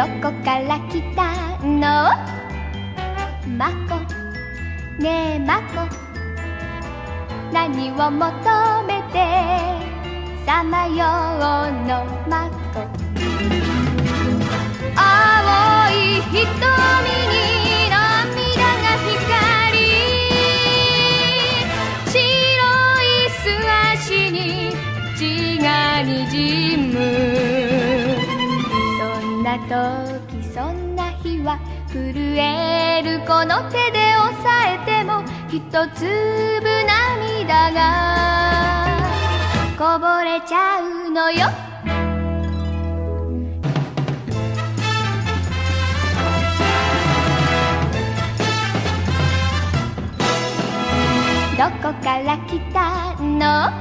どこから来たの？まこ。ねえまこ。なにをもとめて？さまようのまこ。あおい瞳に涙が光白いすあしにちがにじむ。な時そんな日は震えるこの手で押さえても一粒涙がこぼれちゃうのよ。どこから来たの？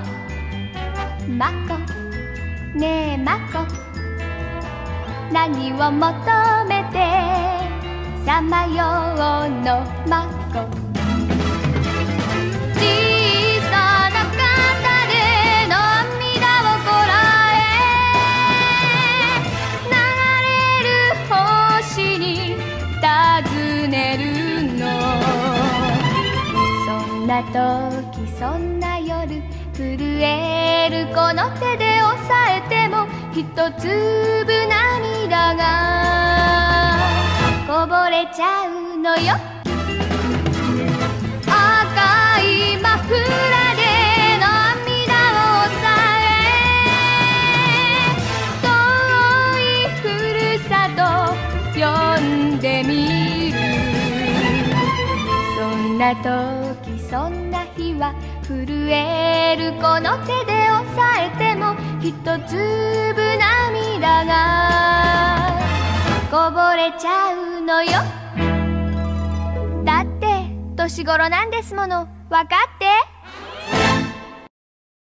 まこ。ねえまこ。何を求めてさまようのまこ小さな肩で涙をこらえ流れる星に尋ねるの。そんな時そんな夜震えるこの手で押さえても一粒涙がこぼれちゃうのよ。赤いマフラーで涙を抑え遠いふるさと呼んでみる。そんな時そんな日は震えるこの手で押さえても一粒涙がこぼれちゃうのよ。だって年頃なんですもの。分かって。